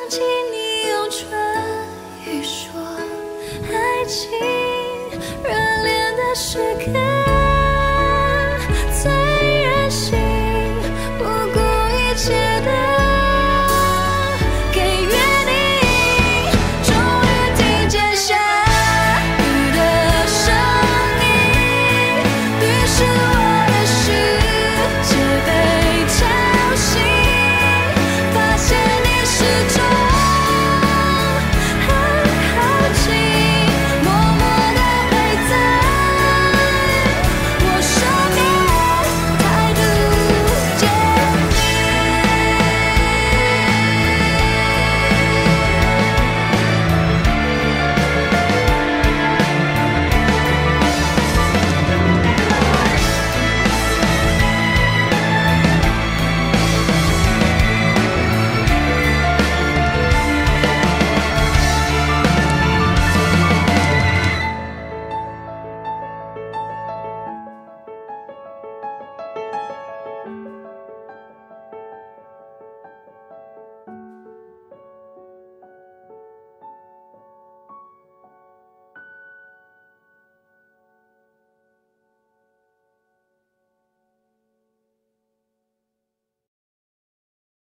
想起你用唇语说爱情热恋的时刻。